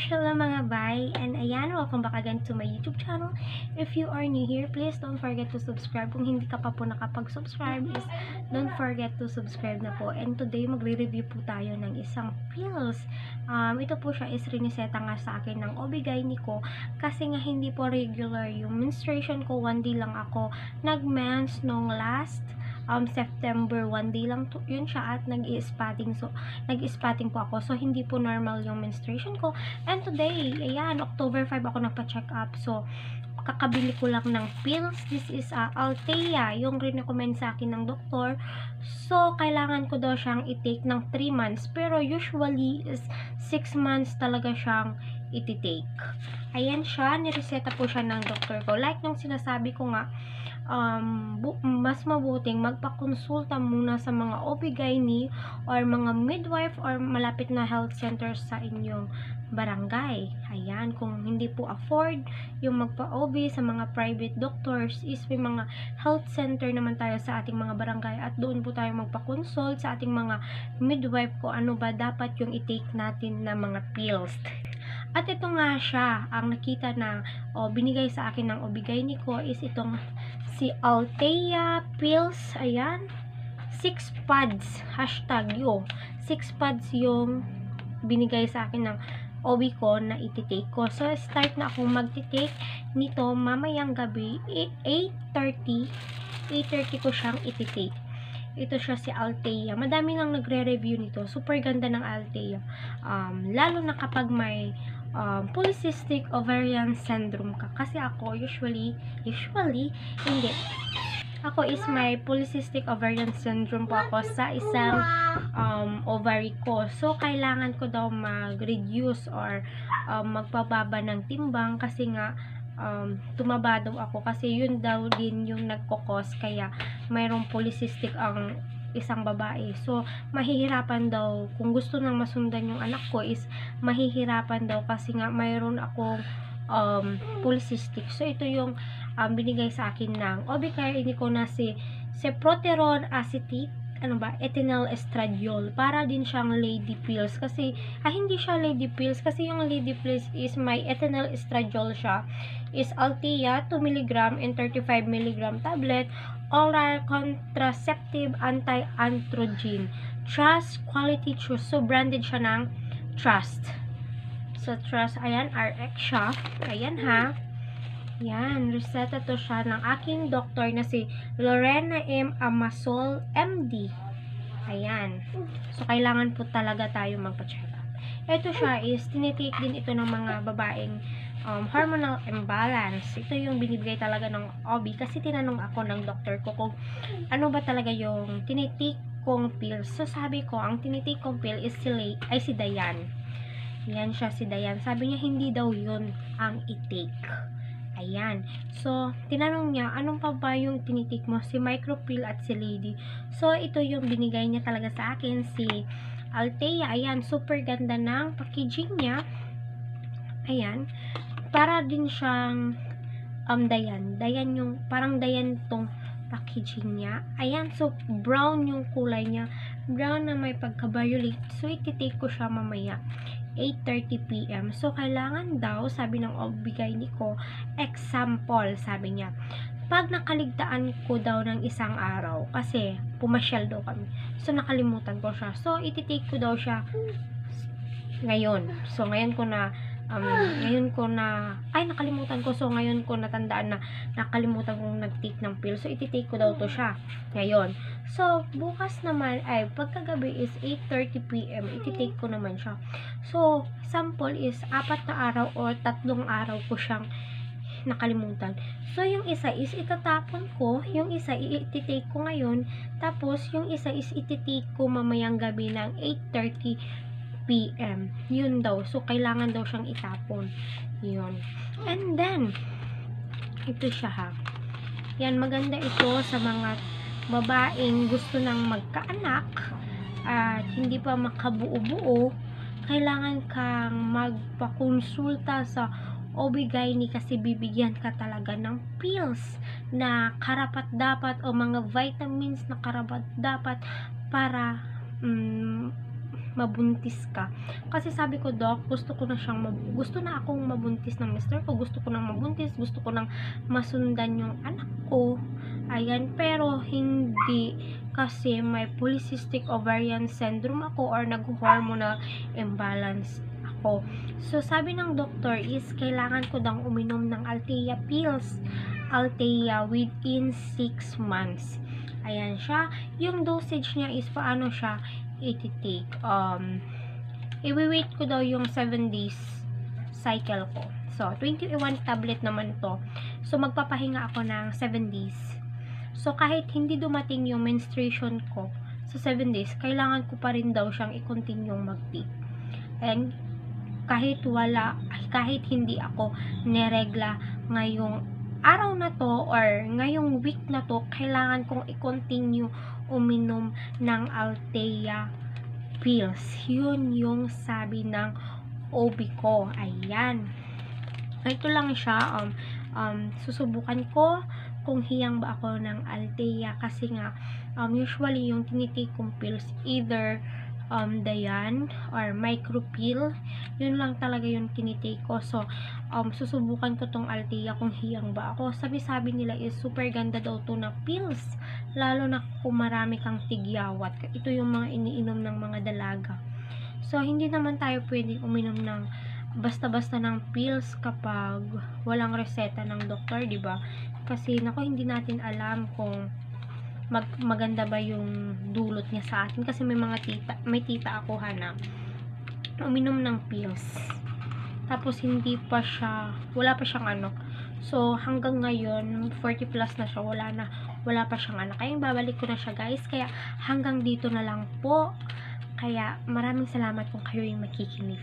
Hello mga bay! And ayan, welcome back again to my YouTube channel. If you are new here, please don't forget to subscribe. Kung hindi ka pa po nakapag-subscribe, is don't forget to subscribe na po. And today, magre-review po tayo ng isang pills. Um, ito po siya is riniseta nga sa akin ng Obigay ko. Kasi nga hindi po regular yung menstruation ko. One day lang ako nag-mens nung last um, September, one day lang to, yun siya at nag-i-spotting so, nag-i-spotting po ako. So hindi po normal yung menstruation ko. And today, ayan, October 5 ako nagpa-check up. So kakabili ko lang ng pills. This is uh, Althea yung recommend sa akin ng doktor. So kailangan ko daw siyang i-take ng 3 months. Pero usually is 6 months talaga siyang iti-take. Ayan siya, nireseta po siya ng doktor ko. Like nung sinasabi ko nga um, mas mabuting magpakonsulta muna sa mga OB-GYN or mga midwife or malapit na health center sa inyong barangay. Ayan, kung hindi po afford yung magpa-OB sa mga private doctors is may mga health center naman tayo sa ating mga barangay at doon po tayo magpa-consult sa ating mga midwife ko ano ba dapat yung i-take natin na mga pills. At ito nga siya, ang nakita na o, binigay sa akin ng obigay ni ko is itong si Altea Pills. Ayan. 6 pads. Hashtag yo. 6 pads yung binigay sa akin ng obi ko na ititake ko. So, start na akong magtitake nito mamayang gabi. 8.30. 8.30 ko siyang ititake. Ito siya si Altea. Madami lang nagre-review nito. Super ganda ng Altea. Um, lalo na kapag may um, polycystic ovarian syndrome ka. Kasi ako, usually, usually, hindi. Ako is may polycystic ovarian syndrome po ako sa isang um, ovary ko. So, kailangan ko daw mag-reduce or um, magpababa ng timbang kasi nga um, tumaba daw ako kasi yun daw din yung nagkokos kaya mayroong polycystic ang isang babae. So, mahihirapan daw, kung gusto nang masundan yung anak ko is, mahihirapan daw kasi nga mayroon akong um, polycystic. So, ito yung um, binigay sa akin ng Obicare ini ko na si Ceproteron acetate ano ba, ethinyl estradiol. Para din siyang lady pills. Kasi, ah, hindi siya lady pills. Kasi yung lady pills is may ethinyl estradiol siya. Is Altea 2 mg and 35 mg tablet oral contraceptive anti-androgen. Trust Quality Trust. So, branded siya ng Trust. So, Trust, ayan, RX siya. Ayan ha. Yan, reseta to siya ng aking doktor na si Lorena M. Amasol, MD. Ayan. So, kailangan po talaga tayo magpa-check up. Ito siya is, tinitake din ito ng mga babaeng um, hormonal imbalance. Ito yung binibigay talaga ng OB kasi tinanong ako ng doktor ko kung ano ba talaga yung tinitik kong pill. So sabi ko, ang tinitik kong pill is si, Lay, ay si Dayan. Yan siya si Dayan. Sabi niya hindi daw yun ang i-take. Ayan. So, tinanong niya, anong pa ba yung tinitik mo? Si micropill at si lady. So, ito yung binigay niya talaga sa akin. Si Altea. Ayan. Super ganda ng packaging niya. Ayan para din siyang um, dayan. Dayan yung, parang dayan tong packaging niya. Ayan, so brown yung kulay niya. Brown na may pagka-violet. So, ititake ko siya mamaya. 8.30pm. So, kailangan daw, sabi ng obigay ni ko, example, sabi niya. Pag nakaligtaan ko daw ng isang araw, kasi pumasyal daw kami. So, nakalimutan ko siya. So, ititake ko daw siya ngayon. So, ngayon ko na um, ngayon ko na, ay nakalimutan ko, so ngayon ko natandaan na nakalimutan kong nag-take ng pill, so iti-take ko daw to siya, ngayon. So, bukas naman, ay, pagkagabi is 8.30pm, iti-take ko naman siya. So, sample is, apat na araw or tatlong araw ko siyang nakalimutan. So, yung isa is itatapon ko, yung isa iti-take ko ngayon, tapos yung isa is iti-take ko mamayang gabi ng 8.30 p.m. Yun daw. So, kailangan daw siyang itapon. Yun. And then, ito siya ha. Yan, maganda ito sa mga babaeng gusto nang magkaanak at hindi pa makabuo-buo. Kailangan kang magpakonsulta sa OB-GYN kasi bibigyan ka talaga ng pills na karapat dapat o mga vitamins na karapat dapat para um, mabuntis ka. Kasi sabi ko, Doc, gusto ko na siyang, mab- gusto na akong mabuntis ng mister ko, gusto ko nang mabuntis, gusto ko nang masundan yung anak ko. Ayan, pero hindi kasi may polycystic ovarian syndrome ako or nag-hormonal imbalance ako. So, sabi ng doktor is kailangan ko dang uminom ng Althea pills. Althea within 6 months. Ayan siya. Yung dosage niya is paano siya iti-take. Um, i-wait ko daw yung 7 days cycle ko. So, 21 tablet naman to. So, magpapahinga ako ng 7 days. So, kahit hindi dumating yung menstruation ko sa 7 days, kailangan ko pa rin daw siyang i-continue mag-take. And, kahit wala, kahit hindi ako neregla ngayong araw na to or ngayong week na to, kailangan kong i-continue uminom ng Althea pills. Yun yung sabi ng OB ko. Ayan. Ito lang siya. Um, um, susubukan ko kung hiyang ba ako ng Althea kasi nga um, usually yung tinitake kong pills either um, Dayan or micropill yun lang talaga yung tinitake ko. So um, susubukan ko tong Althea kung hiyang ba ako. Sabi-sabi nila is super ganda daw to na pills lalo na kung marami kang tigyawat. Ito yung mga iniinom ng mga dalaga. So hindi naman tayo pwedeng uminom ng basta-basta ng pills kapag walang reseta ng doktor, 'di ba? Kasi nako hindi natin alam kung mag maganda ba yung dulot niya sa atin kasi may mga tita, may tita ako na uminom ng pills. Tapos hindi pa siya, wala pa siyang ano. So hanggang ngayon 40 plus na siya, wala na wala pa siyang anak. Kaya babalik ko na siya, guys. Kaya hanggang dito na lang po. Kaya maraming salamat kung kayo yung makikinig.